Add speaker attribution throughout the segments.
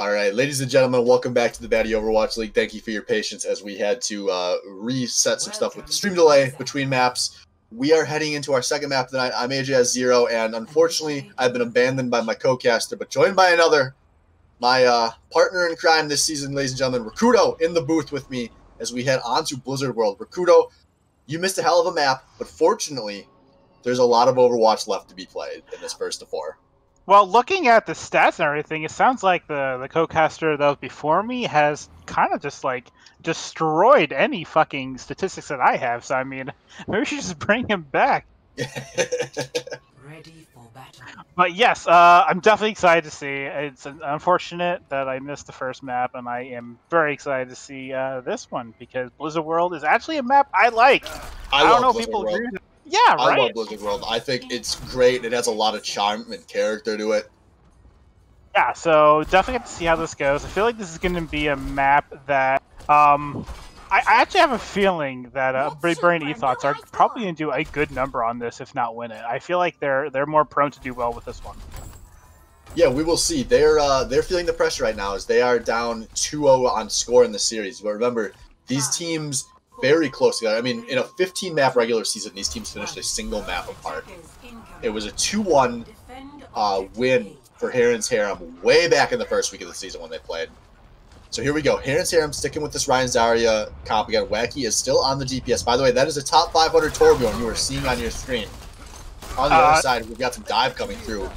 Speaker 1: All right, ladies and gentlemen, welcome back to the Baddy Overwatch League. Thank you for your patience as we had to uh, reset some stuff with the stream delay between maps. We are heading into our second map tonight. I'm AJ Zero, and unfortunately, I've been abandoned by my co-caster, but joined by another, my uh, partner in crime this season, ladies and gentlemen, Rakudo, in the booth with me as we head on to Blizzard World. Rakudo, you missed a hell of a map, but fortunately, there's a lot of Overwatch left to be played in this first of four.
Speaker 2: Well, looking at the stats and everything, it sounds like the the co-caster that was before me has kind of just like destroyed any fucking statistics that I have. So I mean, maybe we should just bring him back.
Speaker 3: Ready for battle.
Speaker 2: But yes, uh, I'm definitely excited to see. It's unfortunate that I missed the first map, and I am very excited to see uh, this one because Blizzard World is actually a map I like.
Speaker 1: I,
Speaker 2: I, don't know if people
Speaker 1: World.
Speaker 2: agree. With it. Yeah,
Speaker 1: I love Blizzard World. I think it's great. It has a lot of charm and character to it.
Speaker 2: Yeah, so definitely have to see how this goes. I feel like this is going to be a map that um, I, I actually have a feeling that uh, Big Brain Ethos are probably going to do a good number on this, if not win it. I feel like they're they're more prone to do well with this one.
Speaker 1: Yeah, we will see. They're uh, they're feeling the pressure right now as they are down 2-0 on score in the series. But remember, these teams very close together. I mean, in a 15 map regular season, these teams finished a single map apart. It was a 2-1 uh, win for Heron's Harem way back in the first week of the season when they played. So here we go. Heron's Harem sticking with this Rein Zarya comp again. Wacky is still on the DPS. By the way, that is a top 500 Torbjorn you are seeing on your screen. On the
Speaker 2: Uh,
Speaker 1: other side, we've got some dive coming through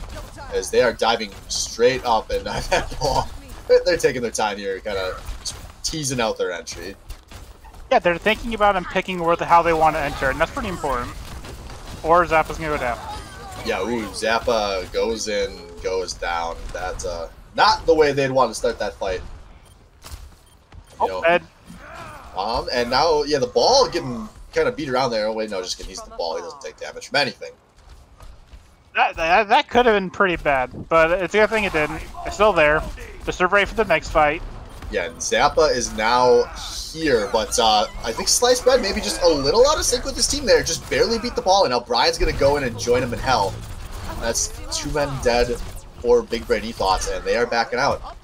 Speaker 1: as they are diving straight up and that ball. They're taking their time here, kind of teasing out their entry.
Speaker 2: Yeah, they're thinking about and picking where the how they want to enter, and that's pretty important. Or Zappa's to go down.
Speaker 1: Yeah, ooh, Zappa goes in, goes down. That's uh, not the way they'd want to start that fight. You
Speaker 2: Oh, Ed,
Speaker 1: um, and now, yeah, the ball getting kind of beat around there. Oh, wait, no, just kidding. He's the ball. He doesn't take damage from anything.
Speaker 2: that, that, that could have been pretty bad, but it's a good thing it didn't. It's still there. Just ready for the next fight.
Speaker 1: Yeah, Zappa is now here, but uh, I think Sliced Bread maybe just a little out of sync with his team there. Just barely beat the ball, and now Brian's going to go in and join him in hell. That's two men dead for Big Brain Ethos, and they are backing out.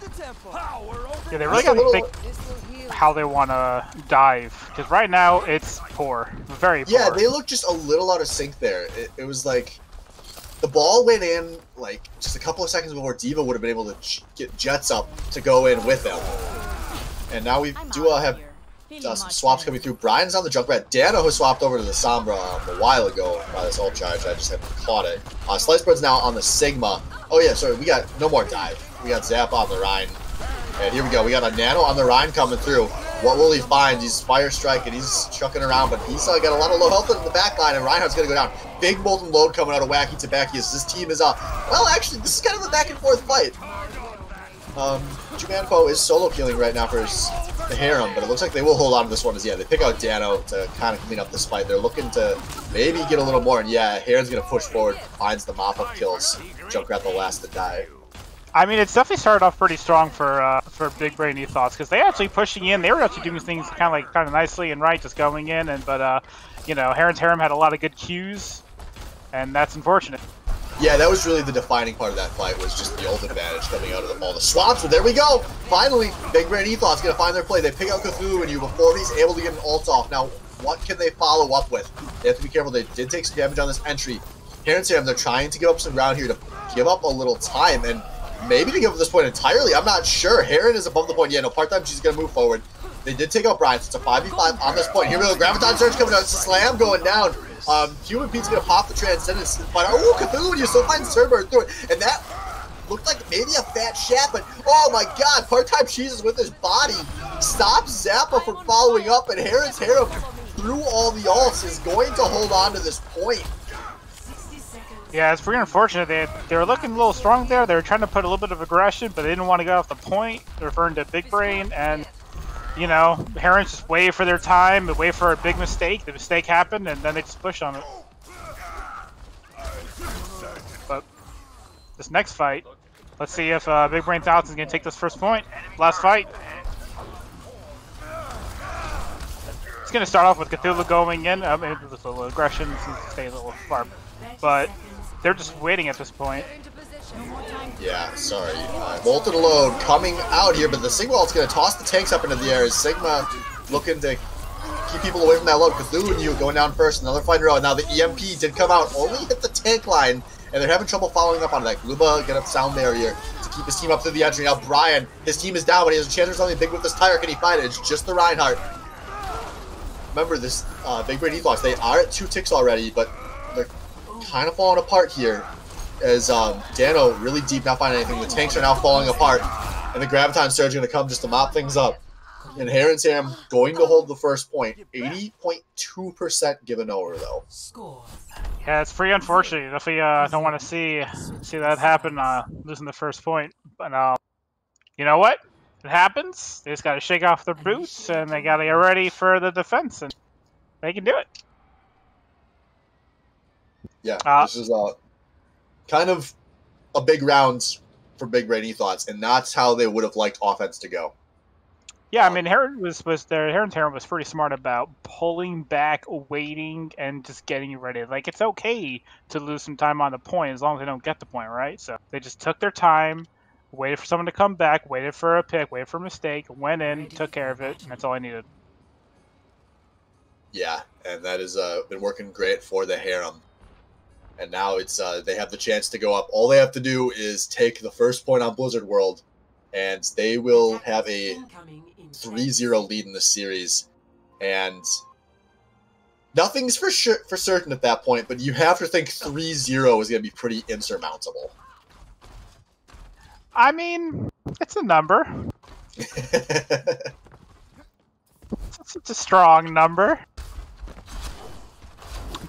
Speaker 2: Yeah, they really got to think how they want to dive, because right now it's poor, very poor.
Speaker 1: Yeah, they look just a little out of sync there. It, it was like the ball went in like just a couple of seconds before D.Va would have been able to get Jets up to go in with them. And now we do uh, have uh, some swaps coming through. Brian's on the Junkrat. Dano has swapped over to the Sombra um, a while ago by this ult charge. I just haven't caught it. Uh, Slice Bread's now on the Sigma. Oh yeah, sorry, we got no more dive. We got Zap on the Rein. And here we go. We got a Nano on the Rein coming through. What will he find? He's Fire Strike and he's chucking around, but he's uh, got a lot of low health in the back line, and Reinhardt's going to go down. Big Molten Load coming out of Wacky Tabakius. This team is up. Well, actually, this is kind of a back and forth fight. Um, Jumanpo is solo killing right now for his, the Harem, but it looks like they will hold on to this one as yeah, they pick out Dano to kind of clean up this fight. They're looking to maybe get a little more, and yeah, going to push forward, finds the mop-up kills. Junkrat the last to die.
Speaker 2: I mean, it's definitely started off pretty strong for uh, for Big Brain Ethos because they actually pushing in. They were actually doing things kind of like kind of nicely and right, just going in. And but uh, you know, Heron's Harem had a lot of good cues, and that's unfortunate.
Speaker 1: Yeah, that was really the defining part of that fight was just the ult advantage coming out of the, all the swaps. But there we go. Finally, Big Brain Ethos to find their play. They pick out Cthulhu and you before he's able to get an ult off. Now, what can they follow up with? They have to be careful. They did take some damage on this entry. Heron Sam, they're trying to give up some ground here to give up a little time and maybe to give up this point entirely. I'm not sure. Heron is above the point. Yeah, no, part-time she's going to move forward. They did take out Brian, so it's a 5v5 on this point. Here we go. Graviton Surge coming out. It's a slam going down. Um, Cuban Pete's gonna pop the Transcendence, but oh, Cthulhu, you still find Cerberus through it, and that looked like maybe a fat shat, but oh my god, part-time Jesus with his body stops Zappa from following up, and Heron's Harem through all the ults is going to hold on to this point.
Speaker 2: Yeah, it's pretty unfortunate. They they were looking a little strong there. They were trying to put a little bit of aggression, but they didn't want to go off the point. They're referring to Big Brain, and you know, Herons just wait for their time, wait for a big mistake. The mistake happened, and then they just push on it. But this next fight, let's see if uh, Big Brain Thousand is going to take this first point. Last fight. It's going to start off with Cthulhu going in. I mean, with a little aggression, since a little far. But they're just waiting at this point.
Speaker 1: Yeah, sorry. Uh, Molten Alone coming out here, but the Sigma is going to toss the tanks up into the air. Is Sigma looking to keep people away from that load. Cthulhu and you going down first, another fight in row. Now the EMP did come out, only hit the tank line, and they're having trouble following up on that. Glooba get a sound barrier to keep his team up to the edge. now Brian, his team is down, but he has a chance for something big with this tire. Can he find it? It's just the Reinhardt. Remember this uh, Big Brain Ethos, they are at two ticks already, but they're kind of falling apart here. As um, Dano really deep, not finding anything. The tanks are now falling apart, and the Graviton Surge is going to come just to mop things up. And Heron's Harem going to hold the first point. 80.2% given over, though.
Speaker 2: Yeah, it's pretty unfortunate. If we uh, don't want to see see that happen, uh, losing the first point. But uh, you know what? It happens. They just got to shake off their boots, and they got to get ready for the defense, and they can do it.
Speaker 1: Yeah, uh, this is uh, kind of a big round for Big Brain thoughts, and that's how they would have liked offense to go.
Speaker 2: Yeah, I mean, Heron was was there. Heron's Harem was pretty smart about pulling back, waiting, and just getting ready. Like it's okay to lose some time on the point as long as they don't get the point, right? So they just took their time, waited for someone to come back, waited for a pick, waited for a mistake, went in, took care of it, and that's all I needed.
Speaker 1: Yeah, and that has uh, been working great for the Harem. And now it's uh, they have the chance to go up. All they have to do is take the first point on Blizzard World, and they will have a 3-0 lead in the series, and nothing's for sure for certain at that point. But you have to think 3-0 is going to be pretty insurmountable.
Speaker 2: I mean, it's a number. it's, it's a strong number,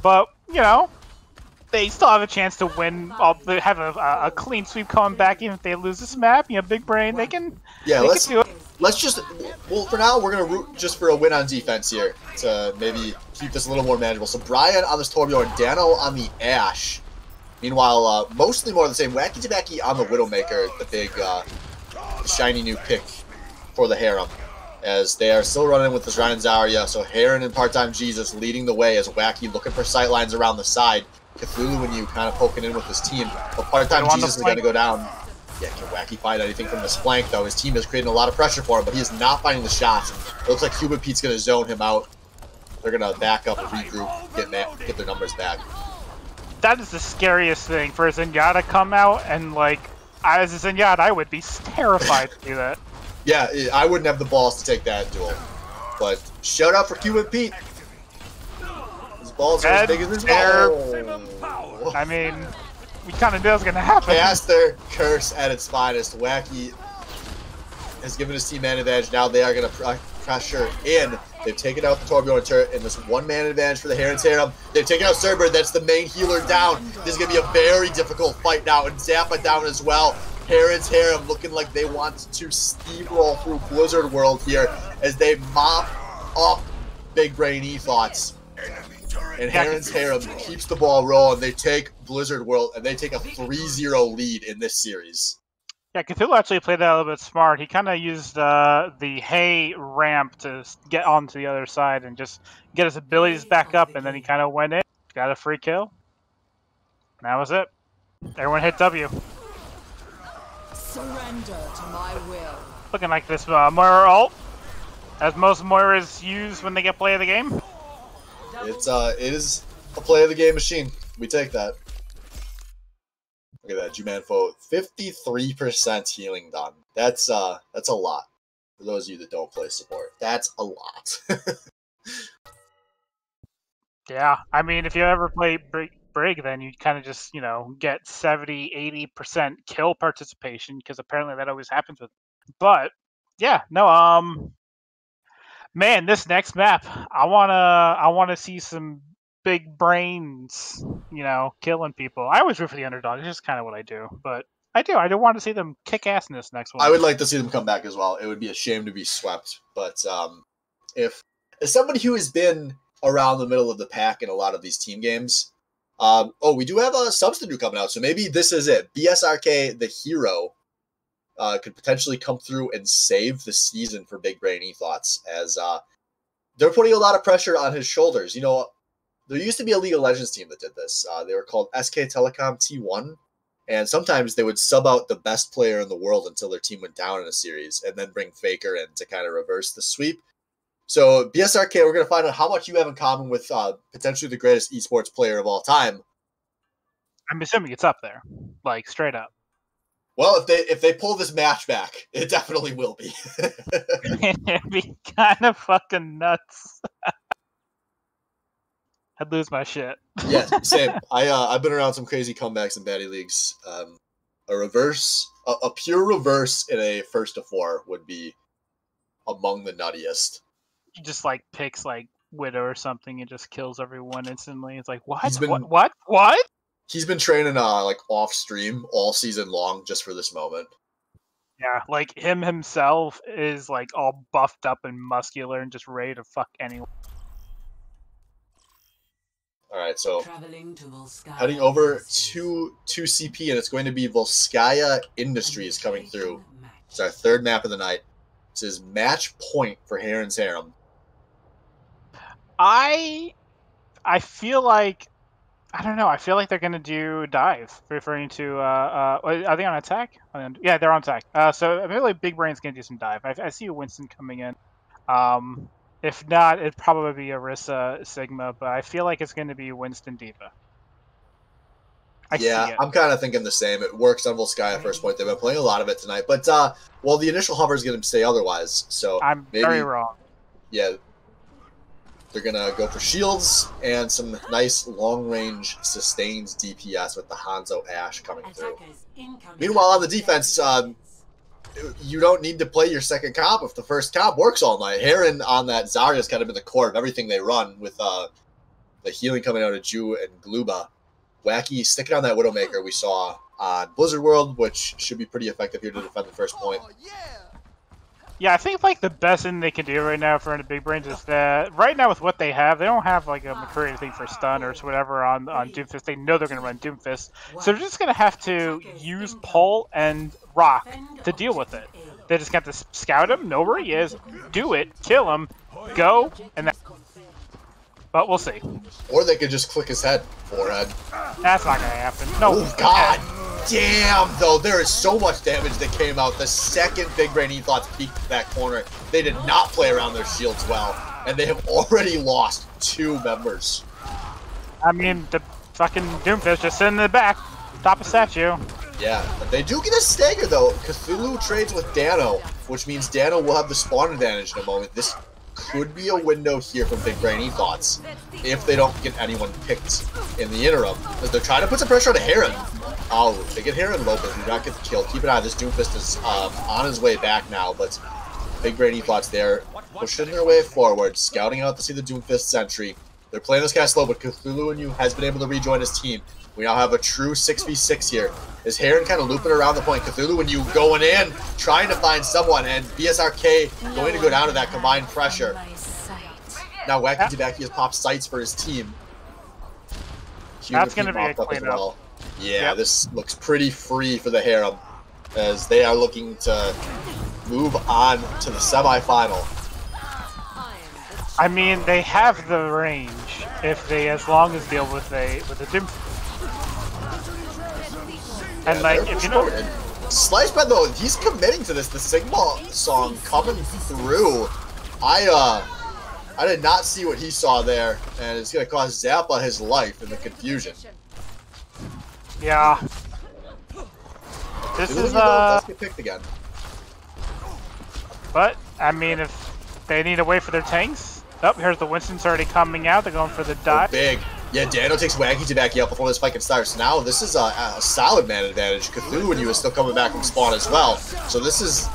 Speaker 2: but you know, they still have a chance to win. They have a, a, clean sweep coming back, even if they lose this map. You know, big brain, they can.
Speaker 1: Yeah,
Speaker 2: they
Speaker 1: let's can do it let's just well for now we're gonna root just for a win on defense here to maybe keep this a little more manageable. So Brian on this Torbjorn, Dano on the Ashe. Meanwhile, uh, mostly more of the same. Wacky Tabaki on the Widowmaker, the big uh, shiny new pick for the Harem. As they are still running with this Rein Zarya, so Heron and Part-Time Jesus leading the way as Wacky looking for sightlines around the side. Cthulhu and you kind of poking in with his team. But Part-Time Jesus is going to go down yeah, can Wacky find anything from this flank, though? His team is creating a lot of pressure for him, but he is not finding the shots. It looks like Cuban Pete's going to zone him out. They're going to back up, regroup, get get their numbers back.
Speaker 2: That is the scariest thing for a Zenyatta to come out and, like, as a Zenyatta, I would be terrified to do that.
Speaker 1: Yeah, I wouldn't have the balls to take that duel. But shout out for Cuban Pete. His balls are as big as his ball.
Speaker 2: I mean, we kind of knew it was going to happen.
Speaker 1: Caster Curse at its finest. Wacky has given his team man advantage. Now they are going to pressure in. They've taken out the Torbjorn turret in this one-man advantage for the Heron's Harem. They've taken out Cerber. That's the main healer down. This is going to be a very difficult fight now. And Zappa down as well. Heron's Harem looking like they want to steamroll through Blizzard World here as they mop up Big Brain E-Thoughts and Heron's Harem keeps the ball rolling. They take Blizzard World and they take a 3-0 lead in this series.
Speaker 2: Yeah, Cthulhu actually played that a little bit smart. He kind of used uh, the hay ramp to get onto the other side and just get his abilities back up, and then he kind of went in, got a free kill. And that was it. Everyone hit W. Surrender to my will. Looking like this uh, Moira ult, as most Moiras use when they get play of the game.
Speaker 1: It's uh, it is a play of the game machine. We take that. Look at that, Jumanfo, fifty-three percent healing done. That's uh, that's a lot. For those of you that don't play support, that's a lot.
Speaker 2: yeah, I mean, if you ever play Brig, Brig then you kind of just you know get 70, 80 percent kill participation because apparently that always happens with. But yeah, no, um, man, this next map, I wanna I wanna see some big brains, you know, killing people. I always root for the underdog. It's just kind of what I do, but I do. I do want to see them kick ass in this next one.
Speaker 1: I would like to see them come back as well. It would be a shame to be swept, but um, if as somebody who has been around the middle of the pack in a lot of these team games, um, oh, we do have a substitute coming out, so maybe this is it. BSRK, the hero, uh, could potentially come through and save the season for Big Brain Ethoughts as uh, they're putting a lot of pressure on his shoulders. You know, there used to be a League of Legends team that did this. Uh, they were called SK Telecom T1, And sometimes they would sub out the best player in the world until their team went down in a series and then bring Faker in to kind of reverse the sweep. So, BSRK, we're going to find out how much you have in common with uh, potentially the greatest esports player of all time.
Speaker 2: I'm assuming it's up there, like straight up.
Speaker 1: Well, if they if they pull this match back, it definitely will be.
Speaker 2: It'd be kind of fucking nuts. I'd lose my shit.
Speaker 1: yeah, same. I uh, I've been around some crazy comebacks in baddie leagues. Um, a reverse, a, a pure reverse in a first to four would be among the nuttiest.
Speaker 2: He just like picks like widow or something and just kills everyone instantly. It's like what? Been, what? What? What?
Speaker 1: He's been training uh like off stream all season long just for this moment.
Speaker 2: Yeah, like him himself is like all buffed up and muscular and just ready to fuck anyone.
Speaker 1: All right, so heading over to to CP, and it's going to be Volskaya Industries coming through. It's our third map of the night. This is match point for Heron's Harem.
Speaker 2: I I feel like I don't know. I feel like they're gonna do dive, referring to uh, uh are they on attack? Yeah, they're on attack. Uh, so I feel like Big Brain's gonna do some dive. I, I see Winston coming in. Um, if not, it'd probably be Orisa Sigma, but I feel like it's going to be Winston D.Va.
Speaker 1: I yeah, I'm kind of thinking the same. It works on Volskaya at first point. They've been playing a lot of it tonight, but uh, well, the initial hover is going to say otherwise. So
Speaker 2: I'm maybe, very wrong.
Speaker 1: Yeah, they're gonna go for shields and some nice long range sustains DPS with the Hanzo Ashe coming through. Meanwhile, on the defense, um, you don't need to play your second comp if the first comp works all night. Heron on that Zarya has kind of been the core of everything they run with uh, the healing coming out of Ju and Gluba. Wacky sticking on that Widowmaker we saw on Blizzard World, which should be pretty effective here to defend the first point.
Speaker 2: Yeah, I think like the best thing they can do right now for the big brains is that right now with what they have, they don't have like a McCreary thing for stun or whatever on on Doomfist. They know they're going to run Doomfist, so they're just going to have to use Pull and Rock to deal with it. They just got to scout him, know where he is, do it, kill him, go, and then. But we'll see.
Speaker 1: Or they could just click his head, forehead.
Speaker 2: That's not gonna happen. No.
Speaker 1: Oh God. Damn, though, there is so much damage that came out the second Big Brain Ethos peeked that corner. They did not play around their shields well, and they have already lost two members.
Speaker 2: I mean, the fucking Doomfist just sitting in the back, top of statue.
Speaker 1: Yeah, but they do get a stagger, though. Cthulhu trades with Dano, which means Dano will have the spawn advantage in a moment. This could be a window here from Big Brain Thoughts if they don't get anyone picked in the interim. Because they're trying to put some pressure on Heron. Oh, they get Heron low, but do not get the kill. Keep an eye. This Doomfist is um, on his way back now, but Big Brain Thoughts there, pushing their way forward, scouting out to see the Doomfist sentry. They're playing this guy slow, but Cthulhu you has been able to rejoin his team. We now have a true 6v6 here. Is Heron kind of looping around the point? Cthulhu and you going in, trying to find someone, and BSRK going to go down to that combined pressure. Now Wacky Tabaki has popped sights for his team.
Speaker 2: That's going to be a cleanup. Well.
Speaker 1: Yeah, yep. this looks pretty free for the Harem, as they are looking to move on to the semifinal.
Speaker 2: I mean, they have the range if they, as long as deal with a with a dim. And yeah, like, if you know,
Speaker 1: Slice by though, he's committing to this. The Sigma song coming through. I uh, I did not see what he saw there, and it's gonna cost Zappa his life in the confusion.
Speaker 2: Yeah. This is uh.
Speaker 1: get picked again.
Speaker 2: But I mean, if they need to wait for their tanks. Oh, here's the Winston's already coming out. They're going for the dive.
Speaker 1: Oh, big. Yeah, Dano takes Wacky to back you up before this fight can start. So now this is a, a solid man advantage. Cthulhu and you is still coming back from spawn as well. So this is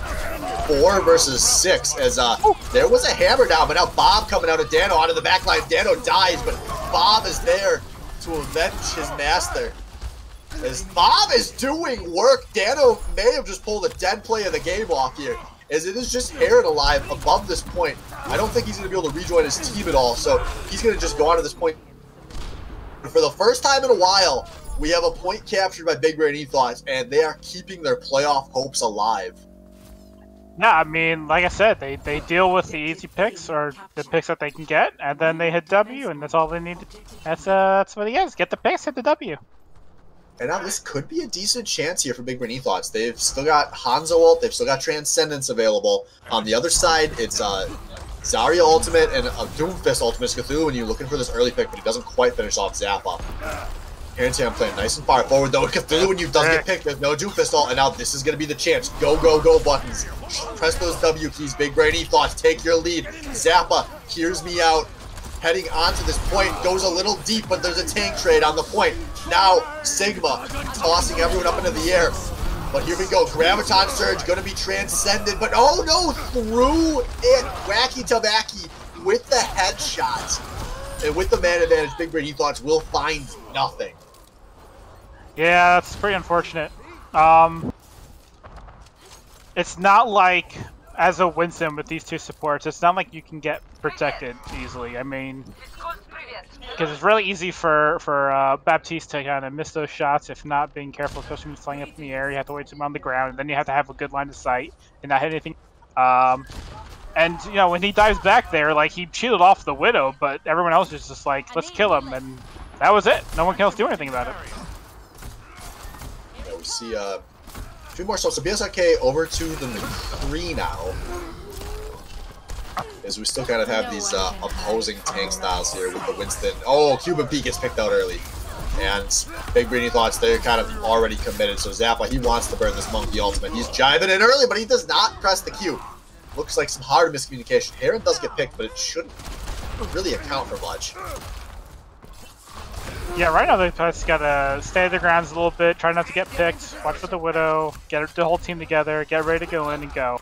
Speaker 1: four versus six as uh, there was a hammer down, but now Bob coming out of Dano out of the back line. Dano dies, but Bob is there to avenge his master. As Bob is doing work, Dano may have just pulled a dead play of the game off here. As it is just Heron alive above this point. I don't think he's going to be able to rejoin his team at all, so he's going to just go on to this point. For the first time in a while, we have a point captured by Big Brain Ethos, and they are keeping their playoff hopes alive.
Speaker 2: Yeah, I mean, like I said, they, they deal with the easy picks or the picks that they can get, and then they hit W, and that's all they need. To, that's uh, that's what he is. Get the picks, hit the W.
Speaker 1: And now this could be a decent chance here for Big Brain Ethos. They've still got Hanzo ult, they've still got Transcendence available. On the other side, it's uh, Zarya ultimate and a Doomfist ultimate is Cthulhu when you're looking for this early pick, but he doesn't quite finish off Zappa. Harrington playing nice and far forward though. Cthulhu when you does get picked, there's no Doomfist ult, and now this is gonna be the chance. Go, go, go buttons. Press those W keys, Big Brain Ethos, take your lead. Zappa hears me out. Heading onto this point, goes a little deep, but there's a tank trade on the point. Now, Sigma tossing everyone up into the air. But here we go. Graviton Surge going to be transcended. But oh no, through it. Wacky Tabaki with the headshot. And with the man advantage, Big Brain Ethos will find nothing.
Speaker 2: Yeah, that's pretty unfortunate. Um, it's not like as a Winston with these two supports, it's not like you can get protected easily. I mean, because it's really easy for for uh, Baptiste to kind of miss those shots if not being careful, especially when he's flying up in the air. You have to wait to him on the ground, and then you have to have a good line of sight and not hit anything. Um, and you know when he dives back there, like he cheated off the Widow, but everyone else is just like, let's kill him, and that was it. No one else do anything about it.
Speaker 1: Yeah, we see uh, few more stuff. So BSRK over to the McCree now is we still kind of have these uh, opposing tank styles here with the Winston. Oh, Cuban Pete gets picked out early. And Big Brain Thoughts, they're kind of already committed. So Zappa, he wants to burn this Monkey Ultimate. He's jiving in early, but he does not press the Q. Looks like some hard miscommunication. Heron does get picked, but it shouldn't really account for much.
Speaker 2: Yeah, right now they just gotta stay their grounds a little bit, try not to get picked, watch for the Widow, get the whole team together, get ready to go in and go.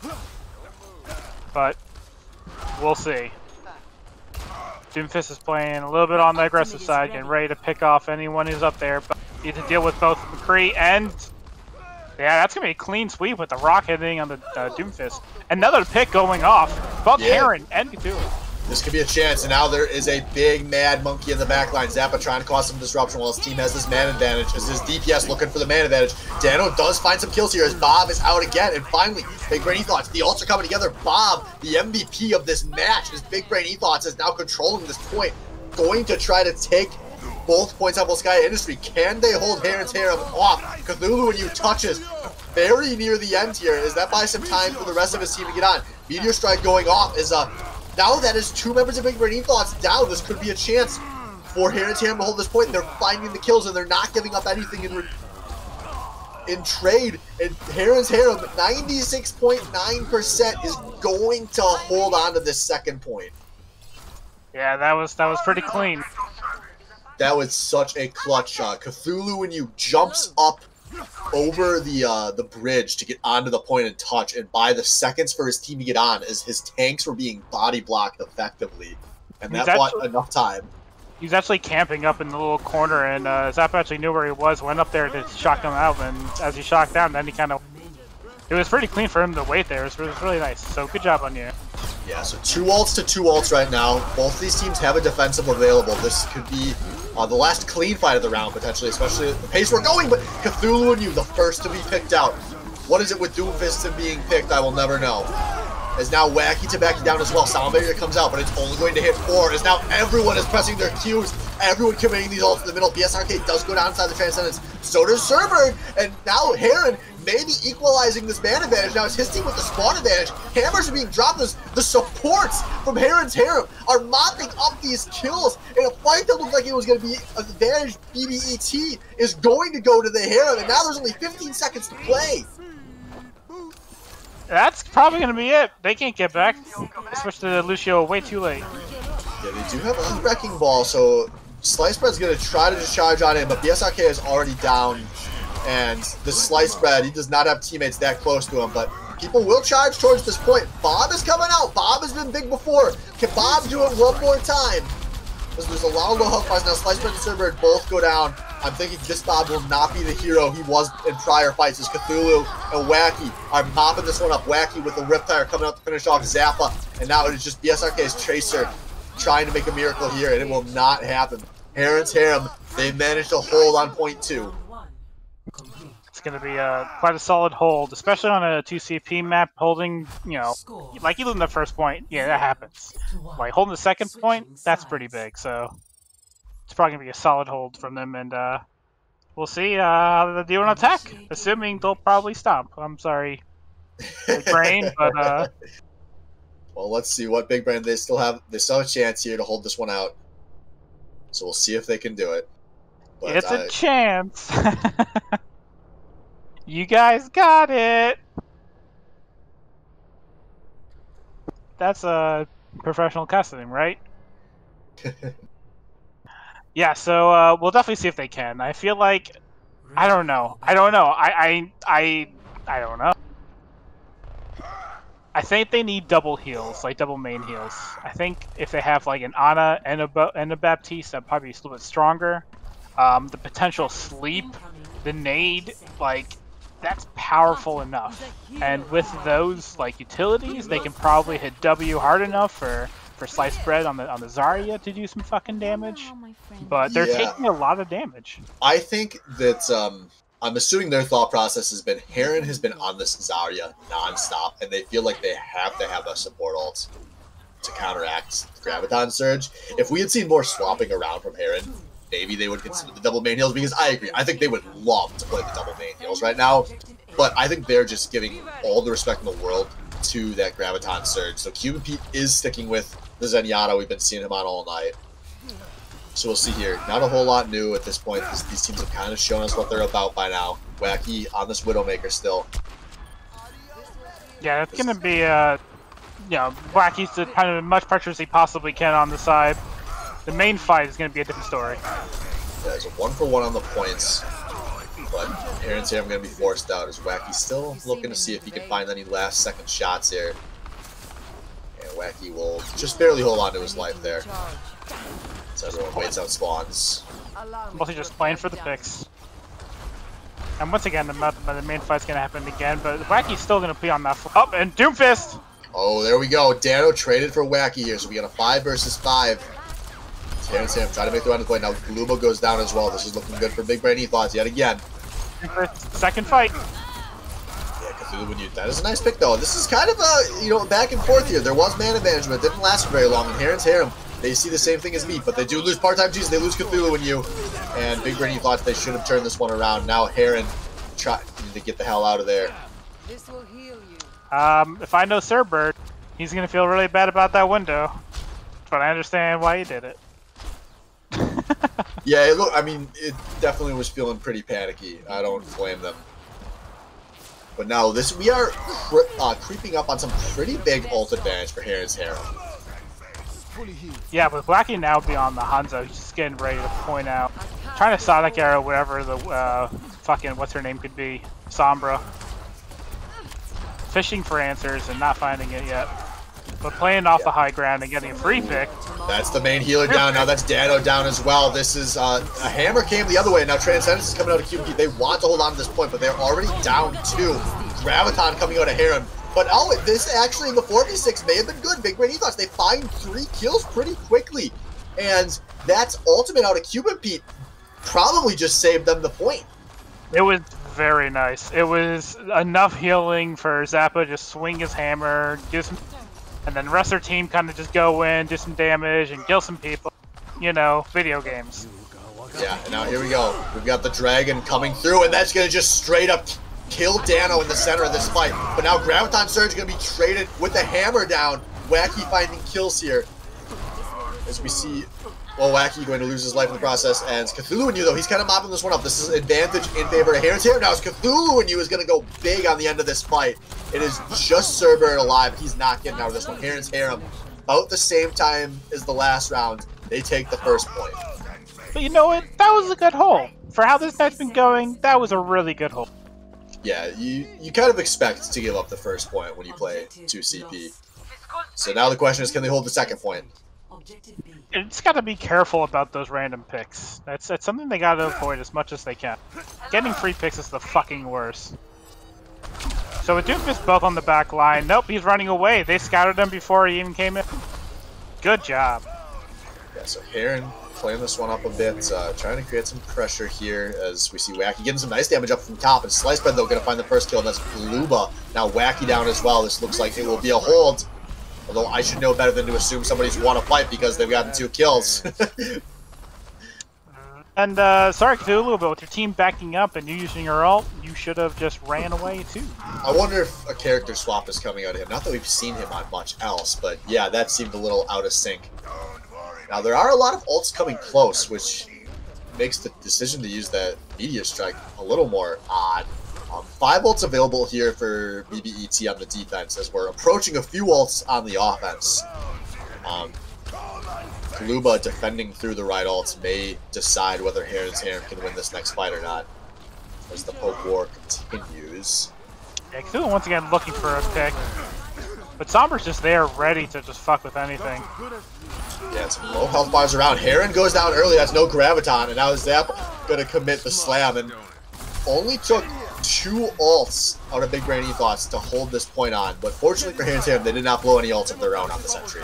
Speaker 2: But We'll see. Doomfist is playing a little bit on the aggressive side, getting ready to pick off anyone who's up there. But need to deal with both McCree and... Yeah, that's going to be a clean sweep with the rock hitting on the uh, Doomfist. Another pick going off. Both yeah. Heron and Cthulhu.
Speaker 1: This could be a chance, and now there is a big mad monkey in the back line. Zappa trying to cause some disruption while his team has this man advantage. As his DPS looking for the man advantage. Dano does find some kills here as Bob is out again. And finally, Big Brain Ethos, the ults are coming together. Bob, the MVP of this match, as Big Brain Ethos is now controlling this point. Going to try to take both points up Sky Industry. Can they hold Heron's Harem off? Cthulhu and you touches very near the end here. Is that buy some time for the rest of his team to get on? Meteor Strike going off is a now that is two members of Big Brain Ethos down, this could be a chance for Heron's Harem to hold this point. They're finding the kills and they're not giving up anything in in trade. And Heron's Harem, 96.9% is going to hold on to this second point.
Speaker 2: Yeah, that was that was pretty clean.
Speaker 1: That was such a clutch shot. Cthulhu when you jumps up over the uh, the bridge to get onto the point and touch, and by the seconds for his team to get on, as his tanks were being body blocked effectively, and that actually, bought enough time.
Speaker 2: He's actually camping up in the little corner, and uh, Zap actually knew where he was, went up there to shock him out, and as he shocked down, then he kind of it was pretty clean for him to wait there. It was, really nice. So good job on you.
Speaker 1: Yeah, so two ults to two ults right now. Both these teams have a defensive available. This could be uh, the last clean fight of the round, potentially, especially the pace we're going, but Cthulhu and you, the first to be picked out. What is it with Doomfist and being picked? I will never know. As now Wacky Tabaki down as well. Barrier comes out, but it's only going to hit four. Is now everyone is pressing their Qs. Everyone committing these ults in the middle. BSRK does go down inside the Transcendence. So does Cerberg. And now Heron maybe equalizing this man advantage. Now it's his team with the spawn advantage. Hammers are being dropped. As the supports from Heron's Harem are mopping up these kills in a fight that looked like it was going to be an advantage. BBET is going to go to the Harem, and now there's only 15 seconds to play.
Speaker 2: That's probably going to be it. They can't get back. Switch to Lucio way too late.
Speaker 1: Yeah, they do have a Wrecking Ball, so Slice Bread's going to try to just charge on him, but BSRK is already down and the slice bread, he does not have teammates that close to him, but people will charge towards this point. Bob is coming out. Bob has been big before. Can Bob do it one more time? There's a lot of low health bars. Now Slice Bread and Cerberus both go down. I'm thinking this Bob will not be the hero he was in prior fights as Cthulhu and Wacky are mopping this one up. Wacky with the Riptire coming out to finish off Zappa. And now it is just BSRK's Tracer trying to make a miracle here, and it will not happen. Heron's Harem, they managed to hold on point two
Speaker 2: going to be a, quite a solid hold, especially on a 2CP map. Holding, you know, like even the first point, yeah, that happens. Like holding the second point, that's pretty big. So it's probably going to be a solid hold from them. And uh, we'll see uh, how they do an attack. Assuming they'll probably stomp. I'm sorry, Big Brain, but uh.
Speaker 1: Well, let's see what Big Brain they still have. They still have a chance here to hold this one out. So we'll see if they can do it.
Speaker 2: But it's a chance. you guys got it. That's a professional casting, right? yeah, so uh, we'll definitely see if they can. I feel like I don't know. I don't know. I I I I don't know. I think they need double heals, like double main heals. I think if they have like an Ana and a and a Baptiste, that'd probably be a little bit stronger. Um, the potential sleep, the nade, like that's powerful enough. And with those like utilities, they can probably hit W hard enough for for sliced bread on the on the Zarya to do some fucking damage. But they're yeah. taking a lot of damage.
Speaker 1: I think that um, I'm assuming their thought process has been Heron has been on this Zarya nonstop, and they feel like they have to have a support ult to counteract Graviton Surge. If we had seen more swapping around from Heron, maybe they would consider the double main heals because I agree. I think they would love to play the double main heals right now, but I think they're just giving all the respect in the world to that Graviton Surge. So Cuban Pete is sticking with the Zenyatta. We've been seeing him on all night. So we'll see here. Not a whole lot new at this point. These, these teams have kind of shown us what they're about by now. Wacky on this Widowmaker still.
Speaker 2: Yeah, it's going to be, uh, you know, Wacky's to kind of as much pressure as he possibly can on the side. The main fight is going to be a different story.
Speaker 1: Yeah, it's a one for one on the points, but Aaron's here. I'm going to be forced out. Is Wacky still looking to see if he can find any last second shots here? And Wacky will just barely hold on to his life there. So everyone waits out spawns.
Speaker 2: Mostly just playing for the picks. And once again, the, the main fight's going to happen again, but Wacky's still going to be on that. Up oh, and Doomfist!
Speaker 1: Oh, there we go. Dano traded for Wacky here, so we got a 5 versus 5. Sam Sam trying to make the run of play. Now Gloobo goes down as well. This is looking good for Big Brain Ethos yet again.
Speaker 2: Second fight.
Speaker 1: Yeah, that. is a nice pick though. This is kind of a, you know, back and forth here. There was mana management. Didn't last very long. And Heron's Harem, they see the same thing as me, but they do lose part-time Jesus, They lose Cthulhu and you. And Big Brainy Thoughts. they should have turned this one around. Now Heron trying to get the hell out of there. This will
Speaker 2: heal you. Um, if I know Sir Bird, he's going to feel really bad about that window but I understand why he did it
Speaker 1: yeah, it look. I mean, it definitely was feeling pretty panicky. I don't blame them. But now this, we are cre uh, creeping up on some pretty big ult advantage for Heron's Harem.
Speaker 2: Yeah, with Blackie now beyond the Hanzo, he's just getting ready to point out. Trying to Sonic Arrow whatever the uh, fucking, what's her name could be, Sombra. Fishing for answers and not finding it yet. But playing off yeah. the high ground and getting a free pick.
Speaker 1: That's the main healer down. Now that's Dano down as well. This is, uh, a hammer came the other way. Now Transcendence is coming out of QB. They want to hold on to this point, but they're already down two. Graviton coming out of Heron. But oh, this actually in the 4v6 may have been good. Big Brain Ethos, they find three kills pretty quickly. And that's ultimate out of Cuban Pete probably just saved them the point.
Speaker 2: It was very nice. It was enough healing for Zappa just swing his hammer, some, and then the rest of their team kind of just go in, do some damage, and kill some people. You know, video games.
Speaker 1: Yeah, now here we go. We've got the dragon coming through, and that's gonna just straight up kill Dano in the center of this fight. But now Graviton Surge is going to be traded with the hammer down. Wacky finding kills here. As we see, well, Wacky going to lose his life in the process. And Cthulhu and you, though, he's kind of mopping this one up. This is advantage in favor of Heron's here. Now, it's Cthulhu and you is going to go big on the end of this fight. It is just Cerberus alive. He's not getting out of this one. Heron's Harem, about the same time as the last round, they take the first point.
Speaker 2: But you know what? That was a good hole. For how this match's been going, that was a really good hole
Speaker 1: yeah, you you kind of expect to give up the first point when you play 2 CP. So now the question is, can they hold the second point?
Speaker 2: It's got to be careful about those random picks. That's that's something they got to avoid as much as they can. Getting free picks is the fucking worst. So with Doomfist both on the back line, nope, he's running away. They scouted him before he even came in. Good job.
Speaker 1: Yeah, so Heron playing this one up a bit, uh, trying to create some pressure here as we see Wacky getting some nice damage up from top. And Slice Bread, though, going to find the first kill, and that's Luba. Now Wacky down as well. This looks like it will be a hold. Although I should know better than to assume somebody's won a fight because they've gotten two kills.
Speaker 2: And uh, sorry, Cthulhu, but with your team backing up and you using your ult, you should have just ran away too.
Speaker 1: I wonder if a character swap is coming out of him. Not that we've seen him on much else, but yeah, that seemed a little out of sync. Now there are a lot of ults coming close, which makes the decision to use that meteor strike a little more odd. Um, five ults available here for BBET on the defense as we're approaching a few ults on the offense. Um, Kaluba defending through the right ults may decide whether Heron's Harem can win this next fight or not as the poke war continues.
Speaker 2: Yeah, Cthulhu once again looking for a pick. But Somber's just there ready to just fuck with anything.
Speaker 1: Yeah, some low health bars around. Heron goes down early, that's no Graviton, and now Zap gonna commit the slam and only took two ults out of Big Brain Ethos to hold this point on, but fortunately for Harem, they did not blow any ults of their own on the sentry.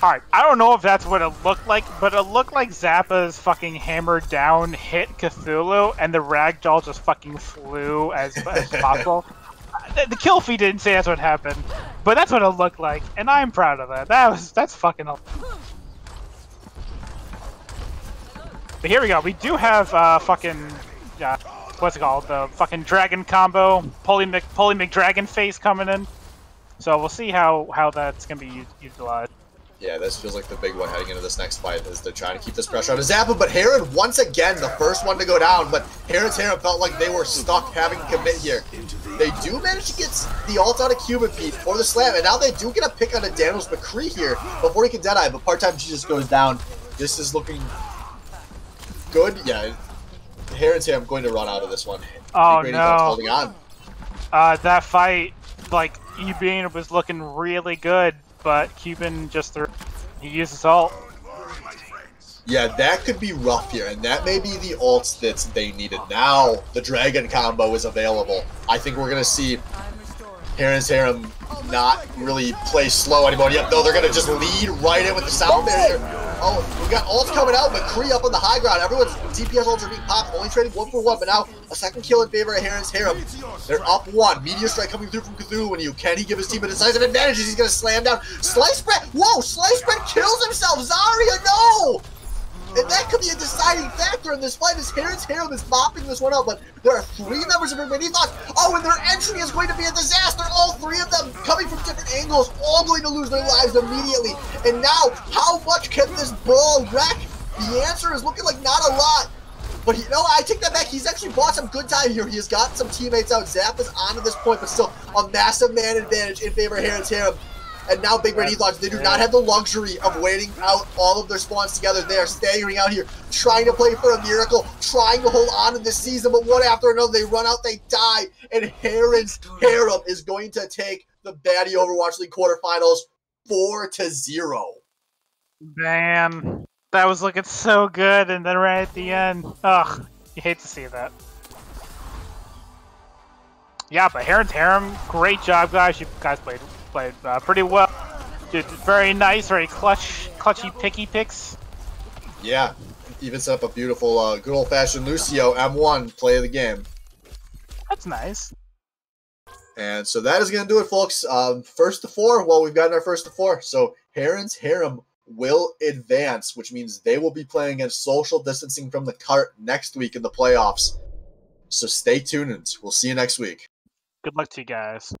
Speaker 2: Alright, I don't know if that's what it looked like, but it looked like Zappa's fucking hammered down hit Cthulhu, and the ragdoll just fucking flew as, as possible. the, the kill feed didn't say that's what happened, but that's what it looked like, and I'm proud of that. That was that's fucking. But here we go. We do have uh, fucking uh, what's it called? The fucking dragon combo, Pulley Mc Pulley McDragon face coming in. So we'll see how how that's gonna be utilized.
Speaker 1: Yeah, this feels like the big one heading into this next fight is they're trying to keep this pressure on Zappa, but Heron, once again, the first one to go down, but Heron's Harem felt like they were stuck having to commit here. They do manage to get the ult out of Cuban Pete for the slam, and now they do get a pick on a Daniels McCree here before he can Deadeye, but part-time Jesus goes down. This is looking good. Yeah, Heron's Harem going to run out of this one.
Speaker 2: Oh, no.
Speaker 1: Holding on.
Speaker 2: Uh, that fight, like, Ebean was looking really good but Cuban just threw. He uses ult.
Speaker 1: Yeah, that could be rough here, and that may be the ults that they needed. Now the Dragon combo is available. I think we're gonna see Heron's Harem not really play slow anymore. Yep, no, they're gonna just lead right in with the sound barrier. Oh, we got ults coming out, McCree up on the high ground. Everyone's DPS ults are being popped, only trading one for one, but now a second kill in favor of Heron's Harem. They're up one. Meteor Strike coming through from Cthulhu when you can he give his team a decisive advantage he's gonna slam down. Slice Bread! Whoa, Slice Bread kills himself! Zarya, no! And that could be a deciding factor in this fight as Heron's Harem is mopping this one up, but there are three members of Big Thoughts. Oh, and their entry is going to be a disaster. All three of them coming from different angles, all going to lose their lives immediately. And now, how much can this brawl wreck? The answer is looking like not a lot. But you know, I take that back. He's actually bought some good time here. He has got some teammates out. Zap is on to this point, but still a massive man advantage in favor of Heron's Harem. And now Big Red Ethos, they do not have the luxury of waiting out all of their spawns together. They are staggering out here, trying to play for a miracle, trying to hold on to this season, but one after another, they run out, they die, and Heron's Harem is going to take the Baddy Overwatch League quarterfinals 4 to 0.
Speaker 2: Man, that was looking so good, and then right at the end, ugh, you hate to see that. Yeah, but Heron's Harem, great job, guys. You guys played played uh, pretty well. Did very nice, very clutch, clutchy, picky picks.
Speaker 1: Yeah, even set up a beautiful, uh, good old-fashioned Lucio M1 play of the game.
Speaker 2: That's nice.
Speaker 1: And so that is going to do it, folks. Um, first to four. Well, we've gotten our first to four. So Heron's Harem will advance, which means they will be playing against social distancing from the cart next week in the playoffs. So stay tuned. We'll see you next week.
Speaker 2: Good luck to you guys.